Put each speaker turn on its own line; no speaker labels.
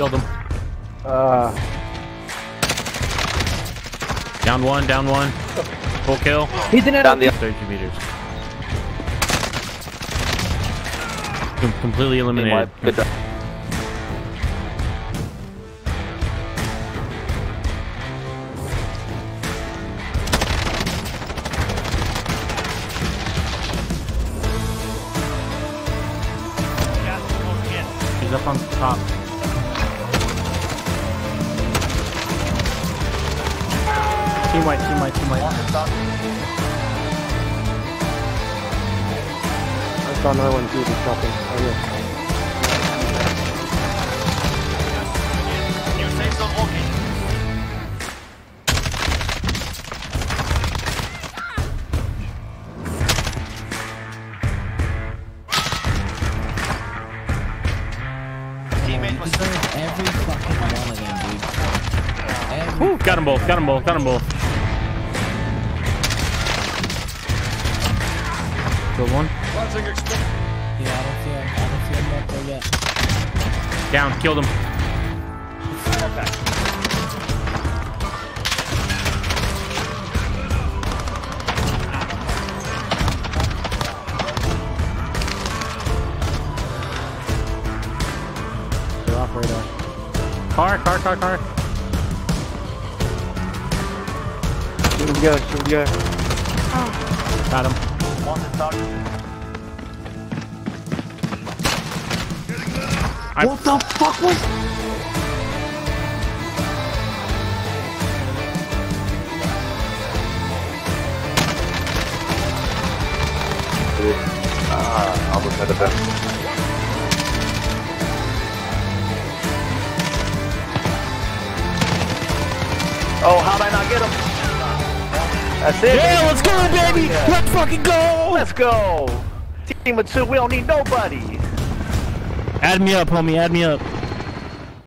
Killed him.
Uh,
Down one, down one. Full kill.
he's in it.
Down the
32 meters. Com- completely eliminated.
Good job.
He's up on top. Team white, team white, team white.
I saw another one too. He's dropping. Oh yeah.
deserve every fucking one of them, dude. Every
Woo, got them both, got them both, got them both. Killed one.
Yeah, I don't feel, I don't feel him up there yet.
Down, killed him. They're off radar. Car, car, car, car.
Shoot him together. Shoot him together.
Got him. I-
What the fuck was?
Ah, almost had a best. Oh, how'd I not get him? That's it.
Yeah, let's go, baby! Let's fucking go!
Let's go. Team of two, we don't need nobody.
Add me up, homie, add me up.